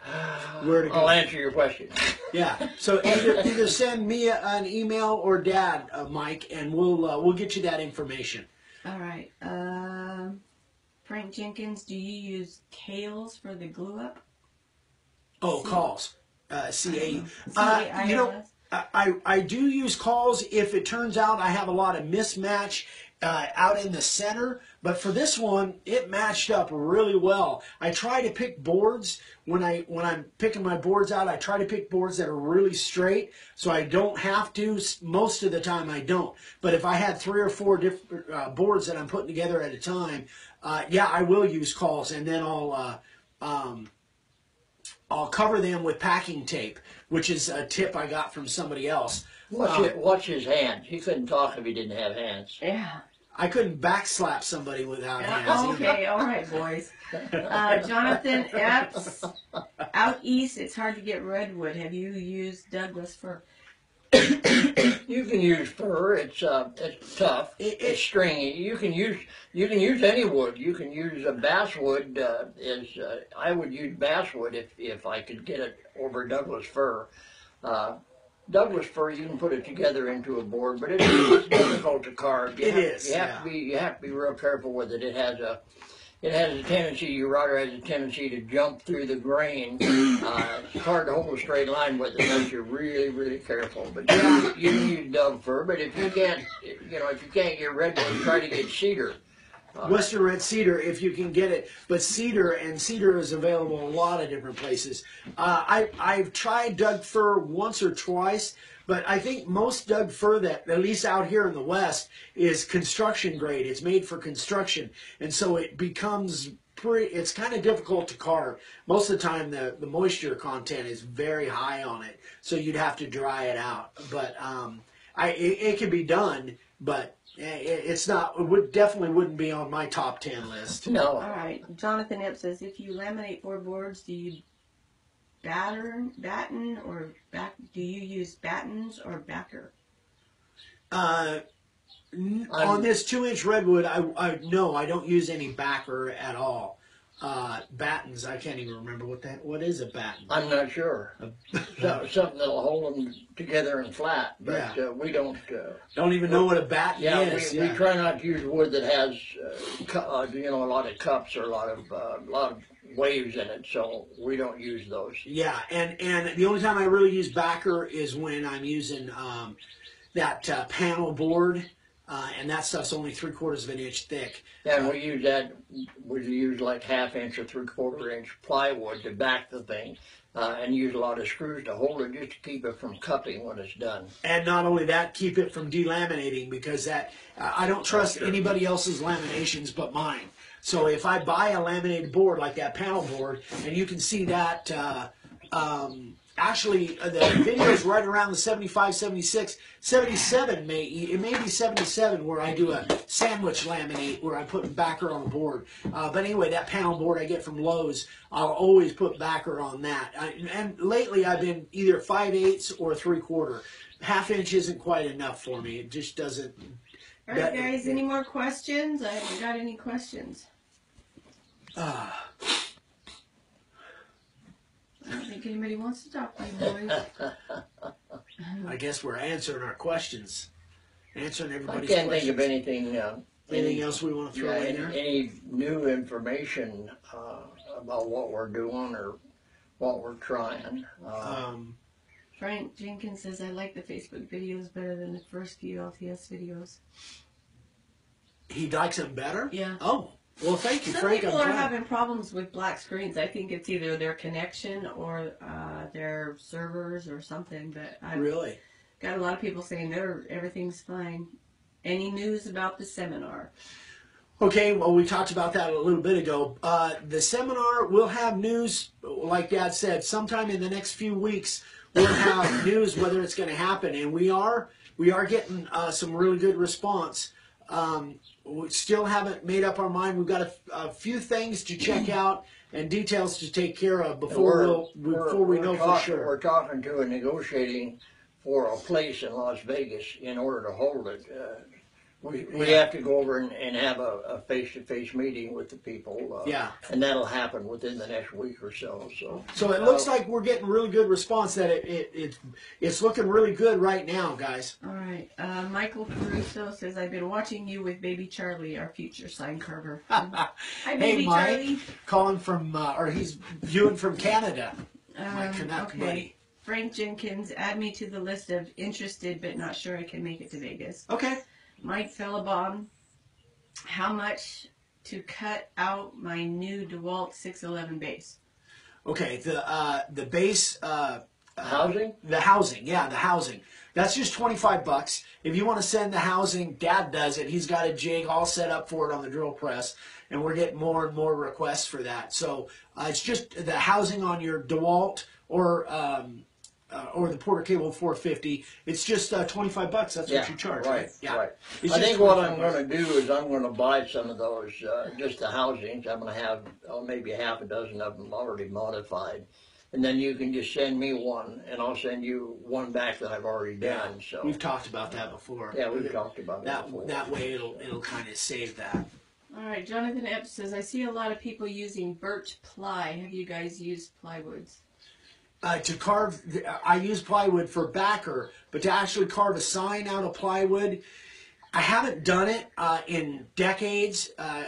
Speaker 1: Where to go?
Speaker 3: I'll answer your question.
Speaker 1: Yeah. So either, either send me an email or Dad, uh, Mike, and we'll uh, we'll get you that information.
Speaker 2: All right. Um, Frank Jenkins, do you use cauls for the glue up?
Speaker 1: Oh, cauls. Uh, C A. Uh, you know, I I do use cauls if it turns out I have a lot of mismatch uh, out in the center. But for this one, it matched up really well. I try to pick boards when I when I'm picking my boards out. I try to pick boards that are really straight, so I don't have to. Most of the time, I don't. But if I had three or four different uh, boards that I'm putting together at a time, uh, yeah, I will use cauls, and then I'll. Uh, um, I'll cover them with packing tape, which is a tip I got from somebody else.
Speaker 3: Watch,
Speaker 1: Um,
Speaker 3: it, watch his hands. He couldn't talk if he didn't have hands.
Speaker 2: Yeah.
Speaker 1: I couldn't backslap somebody without hands. either.
Speaker 2: Okay. All right, boys. Uh, Jonathan Epps, out east, it's hard to get redwood. Have you used Douglas fir?
Speaker 3: You can use fir. It's uh, it's tough.
Speaker 1: It- it-
Speaker 3: it's stringy. You can use you can use any wood. You can use a basswood. Uh, is uh, I would use basswood if if I could get it over Douglas fir. Uh, Douglas fir, you can put it together into a board, but it's, it's difficult to carve. You
Speaker 1: It
Speaker 3: have,
Speaker 1: is,
Speaker 3: You have
Speaker 1: yeah.
Speaker 3: to be you have to be real careful with it. It has a it has a tendency, your router has a tendency to jump through the grain. Uh, it's hard to hold a straight line with it unless you're really, really careful. But yeah, you can use Doug fir, but if you can't, you know, if you can't get redwood, try to get cedar.
Speaker 1: Western red cedar, if you can get it, but cedar and cedar is available in a lot of different places. Uh, I I've tried Doug fir once or twice, but I think most Doug fir that at least out here in the West is construction grade. It's made for construction, and so it becomes pretty. It's kind of difficult to carve. Most of the time, the the moisture content is very high on it, so you'd have to dry it out. But um, I it, it can be done, but it, it's not. It would definitely wouldn't be on my top ten list.
Speaker 3: No, All
Speaker 2: right. Jonathan Epps says, if you laminate four boards, do you batter, batten, or back? Do you use battens or backer?
Speaker 1: Uh, n-
Speaker 3: I'm-
Speaker 1: on this two inch redwood, I, I no, I don't use any backer at all. Uh, battens, I can't even remember what that. What is a batten?
Speaker 3: I'm not sure. So, something that'll hold them together and flat, but uh, we don't. Uh,
Speaker 1: Don't even know what a batten
Speaker 3: yeah,
Speaker 1: is.
Speaker 3: we,
Speaker 1: yeah.
Speaker 3: we try not to use wood that has, uh, uh, you know, a lot of cups or a lot of uh, a lot of waves in it, so we don't use those.
Speaker 1: Yeah, and and the only time I really use backer is when I'm using um, that uh, panel board, uh, and that stuff's only three quarters of an inch thick.
Speaker 3: And we use that, we use like half inch or three quarter inch plywood to back the thing, uh, and use a lot of screws to hold it just to keep it from cupping when it's done.
Speaker 1: And not only that, keep it from delaminating because that I don't trust
Speaker 3: Sure.
Speaker 1: anybody else's laminations but mine. So if I buy a laminated board like that panel board, and you can see that, uh, um, actually uh, the video is right around the 75, 76, 77 may it may be 77 where I do a sandwich laminate where I put backer on the board. Uh, but anyway, that panel board I get from Lowe's, I'll always put backer on that. I, and lately I've been either five eighths or three quarter. Half inch isn't quite enough for me. It just doesn't.
Speaker 2: All right,
Speaker 1: That-
Speaker 2: guys. Any more questions? I haven't got any questions.
Speaker 1: Uh,
Speaker 2: I don't think anybody wants to talk to you, boys.
Speaker 1: I guess we're answering our questions, answering
Speaker 3: I
Speaker 1: everybody's
Speaker 3: can't
Speaker 1: questions.
Speaker 3: think of anything. Uh,
Speaker 1: Anything else we want to throw
Speaker 3: yeah,
Speaker 1: in
Speaker 3: any,
Speaker 1: there?
Speaker 3: any new information uh, about what we're doing or what we're trying. Uh,
Speaker 1: Um,
Speaker 2: Frank Jenkins says, I like the Facebook videos better than the first few LTS videos.
Speaker 1: he likes them better.
Speaker 2: Yeah.
Speaker 1: Oh, well, thank you,
Speaker 2: Some
Speaker 1: Frank.
Speaker 2: people
Speaker 1: I'm
Speaker 2: are
Speaker 1: glad.
Speaker 2: having problems with black screens. I think it's either their connection or uh, their servers or something. But I've
Speaker 1: Really?
Speaker 2: got a lot of people saying they're everything's fine. Any news about the seminar?
Speaker 1: Okay, well, we talked about that a little bit ago. Uh, the seminar will have news, like Dad said, sometime in the next few weeks. We'll have news whether it's going to happen, and we are we are getting uh, some really good response. Um, we still haven't made up our mind. We've got a, a few things to check out and details to take care of before we'll before we know
Speaker 3: talk-
Speaker 1: for sure.
Speaker 3: We're talking to and negotiating for a place in Las Vegas in order to hold it. Uh, We, we have to go over and, and have a, a face-to-face meeting with the people. uh,
Speaker 1: Yeah.
Speaker 3: And that'll happen within the next week or so, so.
Speaker 1: So it looks like we're getting really good response. That it, it, it it's looking really good right now, guys.
Speaker 2: All right. Uh, Michael Caruso says, I've been watching you with baby Charlie, our future sign carver. Hi,
Speaker 1: Hey,
Speaker 2: baby
Speaker 1: Mike.
Speaker 2: Charlie.
Speaker 1: Calling from, uh, or he's viewing from Canada. My
Speaker 2: Um,
Speaker 1: Canuck
Speaker 2: okay.
Speaker 1: buddy.
Speaker 2: Frank Jenkins, add me to the list of interested but not sure I can make it to Vegas.
Speaker 1: Okay.
Speaker 2: Mike Philibon, how much to cut out my new DeWalt 611 base?
Speaker 1: Okay. The uh, the base uh,
Speaker 3: Housing?
Speaker 1: the housing, yeah, the housing. That's just twenty five bucks. If you want to send the housing, Dad does it. He's got a jig all set up for it on the drill press, and we're getting more and more requests for that. So uh, it's just the housing on your DeWalt or um, uh, or the Porter Cable 450. It's just uh, twenty five bucks. That's
Speaker 3: Yeah,
Speaker 1: what you charge,
Speaker 3: right,
Speaker 1: right? Yeah.
Speaker 3: right.
Speaker 1: It's
Speaker 3: I think what I'm gonna do is I'm gonna buy some of those, uh, just the housings, I'm gonna have, oh, maybe half a dozen of them already modified. And then you can just send me one, and I'll send you one back that I've already done, so.
Speaker 1: We've talked about that before.
Speaker 3: Yeah, we've talked about that
Speaker 1: That
Speaker 3: before.
Speaker 1: that way it'll it'll kind of save that.
Speaker 2: All right, Jonathan Epps says, I see a lot of people using birch ply. Have you guys used plywoods?
Speaker 1: Uh, to carve. I use plywood for backer, but to actually carve a sign out of plywood, I haven't done it uh, in decades uh,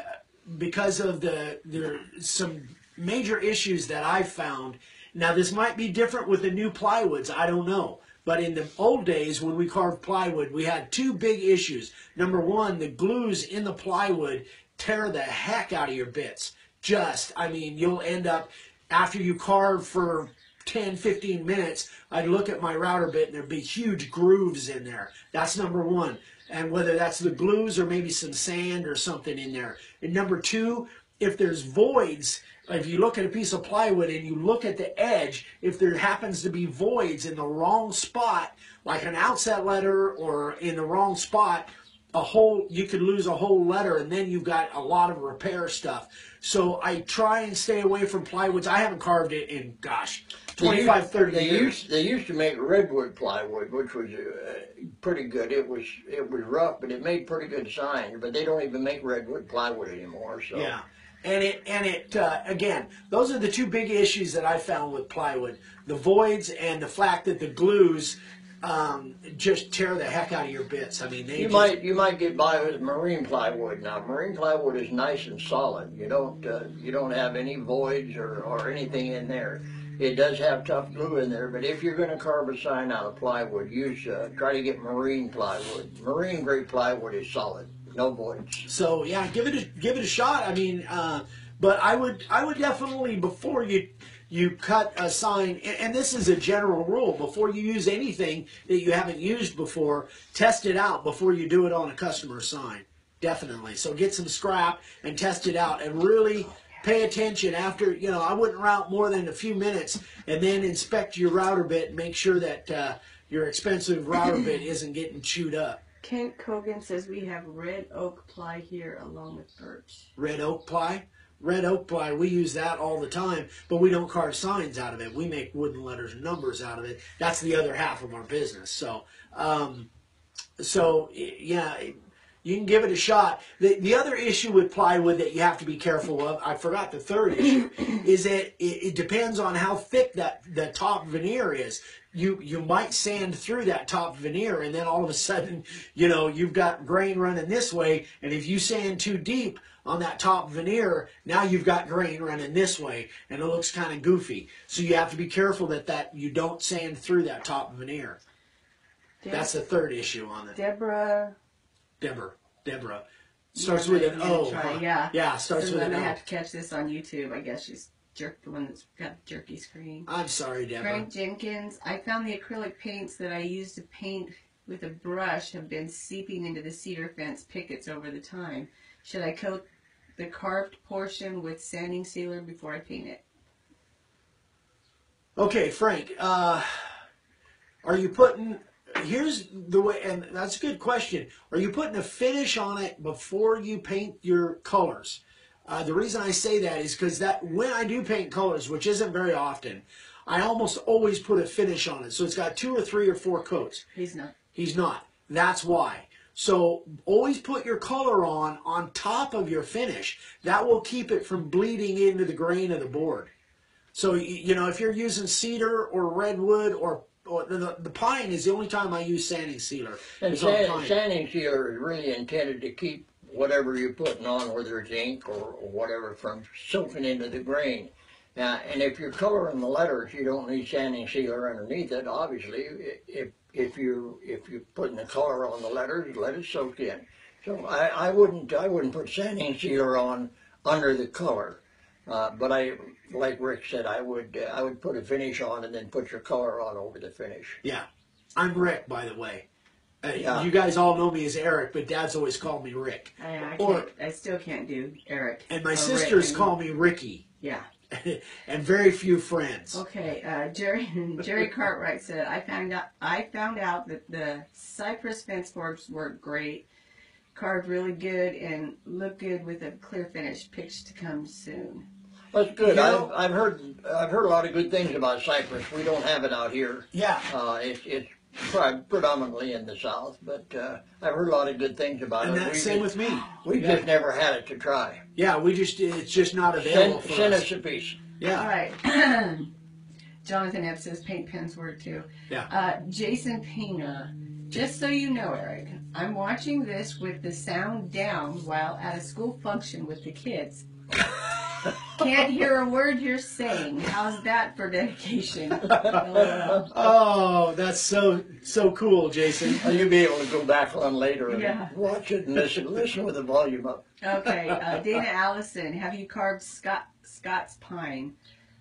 Speaker 1: because of the there some major issues that I've found. Now this might be different with the new plywoods. I don't know. But in the old days, when we carved plywood, we had two big issues. Number one, the glues in the plywood tear the heck out of your bits. Just, I mean, you'll end up, after you carve for 10, 15 minutes, I'd look at my router bit and there'd be huge grooves in there. That's number one. And whether that's the glues or maybe some sand or something in there. And number two, if there's voids, if you look at a piece of plywood and you look at the edge, if there happens to be voids in the wrong spot, like an outset letter or in the wrong spot, a whole you could lose a whole letter and then you've got a lot of repair stuff so i try and stay away from plywoods i haven't carved it in gosh 25
Speaker 3: used-
Speaker 1: 30
Speaker 3: they
Speaker 1: years
Speaker 3: Used, they used to make redwood plywood, which was uh, pretty good. It was it was rough, but it made pretty good signs. But they don't even make redwood plywood anymore. So
Speaker 1: yeah and it and it uh, again those are the two big issues that i found with plywood the voids and the fact that the glues um, just tear the heck out of your bits i mean they
Speaker 3: You
Speaker 1: just,
Speaker 3: might you might get by with marine plywood. Now marine plywood is nice and solid. You don't uh, you don't have any voids or, or anything in there. It does have tough glue in there, but if you're going to carve a sign out of plywood, use uh, try to get marine plywood. Marine grade plywood is solid, no voids.
Speaker 1: So yeah, give it a give it a shot. I mean, uh, but I would I would definitely before you you cut a sign, and, and this is a general rule. Before you use anything that you haven't used before, test it out before you do it on a customer sign. Definitely. So get some scrap and test it out, and really pay attention after you know i wouldn't route more than a few minutes and then inspect your router bit and make sure that uh, your expensive router bit isn't getting chewed up
Speaker 2: Kent Cogan says, we have red oak ply here along with birch.
Speaker 1: red oak ply. Red oak ply, we use that all the time, but we don't carve signs out of it. We make wooden letters and numbers out of it. That's the other half of our business. So, um, so yeah, you can give it a shot. The, the other issue with plywood that you have to be careful of, I forgot the third issue, is that it, it depends on how thick that the top veneer is. You you might sand through that top veneer, and then all of a sudden, you know, you've got grain running this way, and if you sand too deep on that top veneer, now you've got grain running this way, and it looks kind of goofy. So you have to be careful that that you don't sand through that top veneer.
Speaker 2: Deb-
Speaker 1: That's the third issue on it.
Speaker 2: Deborah.
Speaker 1: Deborah. Deborah. Starts
Speaker 2: Yeah,
Speaker 1: with an
Speaker 2: gonna
Speaker 1: O.
Speaker 2: try,
Speaker 1: huh?
Speaker 2: yeah.
Speaker 1: Yeah, starts
Speaker 2: So
Speaker 1: with
Speaker 2: then
Speaker 1: an
Speaker 2: I
Speaker 1: O.
Speaker 2: have to catch this on YouTube. I guess she's jerk the one that's got jerky screen.
Speaker 1: I'm sorry, Deborah.
Speaker 2: Frank Jenkins, I found the acrylic paints that I used to paint with a brush have been seeping into the cedar fence pickets over the time. Should I coat the carved portion with sanding sealer before I paint it?
Speaker 1: Okay, Frank. Uh, are you putting? Here's the way, and that's a good question. Are you putting a finish on it before you paint your colors? Uh, the reason I say that is because that when I do paint colors, which isn't very often, I almost always put a finish on it. So it's got two or three or four coats.
Speaker 2: He's not.
Speaker 1: He's not. That's why. So always put your color on on top of your finish. That will keep it from bleeding into the grain of the board. So you know if you're using cedar or redwood or, the, the pine is the only time I use sanding sealer.
Speaker 3: And sand, sanding sealer is really intended to keep whatever you're putting on, whether it's ink or, or whatever, from soaking into the grain. Uh, and if you're coloring the letters, you don't need sanding sealer underneath it. Obviously, if if you if you're putting the color on the letters, let it soak in. So I, I wouldn't I wouldn't put sanding sealer on under the color. Uh, but I, like Rick said, I would uh, I would put a finish on and then put your color on over the finish.
Speaker 1: Yeah, I'm Rick by the way. Uh,
Speaker 3: Yeah.
Speaker 1: You guys all know me as Eric, but Dad's always called me Rick.
Speaker 2: I, I
Speaker 1: Or-
Speaker 2: can't. I still can't do Eric.
Speaker 1: And my
Speaker 2: or
Speaker 1: sisters
Speaker 2: Rick.
Speaker 1: call me Ricky,
Speaker 2: Yeah.
Speaker 1: and very few friends.
Speaker 2: Okay, uh, Jerry Jerry Cartwright said I found out I found out that the cypress fence boards work great, carved really good and look good with a clear finish. Picks to come soon.
Speaker 3: That's good.
Speaker 1: You know-
Speaker 3: I've, I've heard I've heard a lot of good things about cypress. We don't have it out here.
Speaker 1: Yeah,
Speaker 3: Uh, it's it's pre- predominantly in the south, but uh, I've heard a lot of good things about
Speaker 1: and
Speaker 3: it.
Speaker 1: that
Speaker 3: We
Speaker 1: same
Speaker 3: just,
Speaker 1: with me.
Speaker 3: we
Speaker 1: yeah.
Speaker 3: just never had it to try.
Speaker 1: Yeah, we just it's just not available
Speaker 3: Send,
Speaker 1: for
Speaker 3: send
Speaker 1: us.
Speaker 3: us a piece.
Speaker 1: Yeah.
Speaker 2: All right. Jonathan Ebb says paint pens work too.
Speaker 1: Yeah.
Speaker 2: Uh, Jason Pena, just so you know, Eric, I'm watching this with the sound down while at a school function with the kids. Can't hear a word you're saying. How's that for dedication?
Speaker 1: Oh, that's so so cool, Jason.
Speaker 3: You'll be able to go back on later and
Speaker 2: Yeah.
Speaker 3: watch it and listen. Listen with the volume up.
Speaker 2: Okay, uh, Dana Allison, have you carved Scott, Scots pine?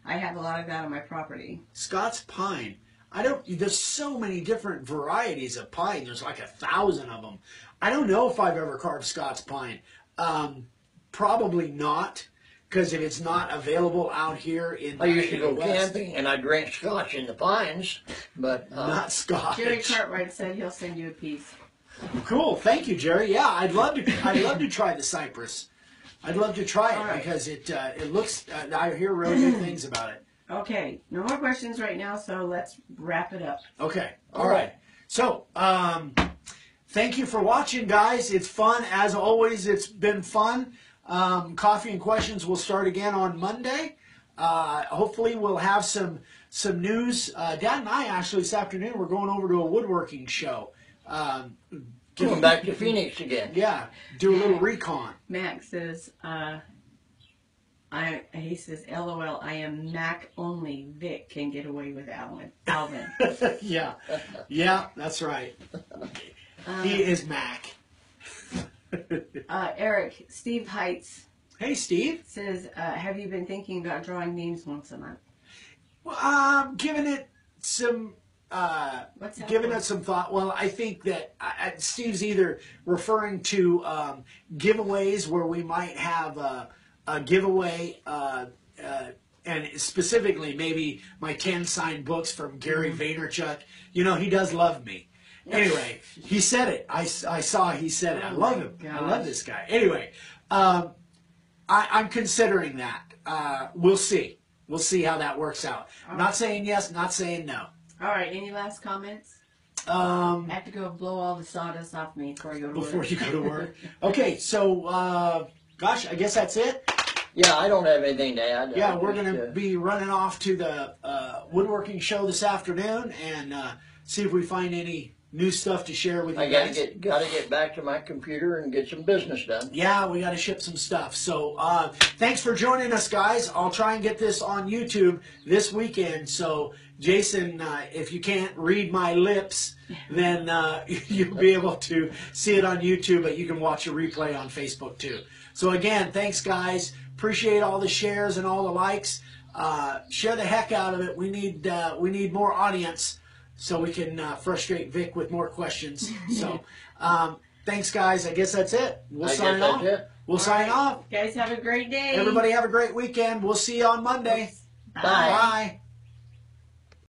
Speaker 2: I have a lot of that on my property.
Speaker 1: Scots pine. I don't. There's so many different varieties of pine. There's like a thousand of them. I don't know if I've ever carved Scots pine. Um, probably not, because if it's not available out here in
Speaker 3: I used to
Speaker 1: in
Speaker 3: go
Speaker 1: West,
Speaker 3: camping and I drank scotch in the pines, but uh,
Speaker 1: not Scotch.
Speaker 2: Jerry Cartwright said he'll send you a piece.
Speaker 1: Cool. Thank you, Jerry. Yeah, I'd love to. I'd love to try the cypress. I'd love to try it
Speaker 2: All right.
Speaker 1: because it uh, it looks. Uh, I hear really good things about it.
Speaker 2: Okay, no more questions right now, so let's wrap it up.
Speaker 1: Okay. All right. So, um, thank you for watching, guys. It's fun as always. It's been fun. Um, Coffee and questions will start again on Monday. Uh, hopefully, we'll have some some news. Uh, Dad and I actually this afternoon we're going over to a woodworking show. Um,
Speaker 3: going back to Phoenix again.
Speaker 1: yeah, do a little recon.
Speaker 2: Max says, uh, I he says, LOL, I am Mac only. Vic can get away with Alvin. Alvin.
Speaker 1: yeah, yeah, that's right. He is Mac.
Speaker 2: Uh, Eric, Steve Heights
Speaker 1: Hey, Steve.
Speaker 2: says, uh, have you been thinking about drawing names once a month?
Speaker 1: Well, um, giving it some, uh, giving it some thought. Well, I think that uh, uh, Steve's either referring to um, giveaways where we might have a, a giveaway, uh, uh, and specifically maybe my ten signed books from Gary Vaynerchuk. You know, he does love me. Anyway, he said it. I, I saw he said it. I
Speaker 2: Oh
Speaker 1: love
Speaker 2: my
Speaker 1: him. I love this guy. Anyway, um, I, I'm considering that. Uh, we'll see. We'll see how that works out. I'm not saying yes, not saying no.
Speaker 2: All right, any last comments?
Speaker 1: Um,
Speaker 2: I have to go blow all the sawdust off me before I go to
Speaker 1: before
Speaker 2: work.
Speaker 1: you go to work. Okay, so uh, gosh, I guess that's it.
Speaker 3: Yeah, I don't have anything to add.
Speaker 1: Yeah, we're gonna
Speaker 3: uh,
Speaker 1: be running off to the uh, woodworking show this afternoon and uh, see if we find any new stuff to share with you
Speaker 3: I gotta
Speaker 1: guys.
Speaker 3: get gotta get back to my computer and get some business done.
Speaker 1: Yeah, we got to ship some stuff. So uh, thanks for joining us, guys. I'll try and get this on YouTube this weekend. So Jason, uh, if you can't read my lips, then uh, you'll be able to see it on YouTube, but you can watch a replay on Facebook too. So again, thanks, guys. Appreciate all the shares and all the likes. Uh, share the heck out of it. We need uh, we need more audience so we can uh, frustrate Vic with more questions. So, um, thanks, guys. I guess that's it. We'll
Speaker 3: I
Speaker 1: sign off.
Speaker 3: it.
Speaker 1: We'll sign
Speaker 2: right.
Speaker 1: off.
Speaker 2: Guys, have a great day.
Speaker 1: Everybody have a great weekend. We'll see you on Monday.
Speaker 3: Bye.
Speaker 1: Bye.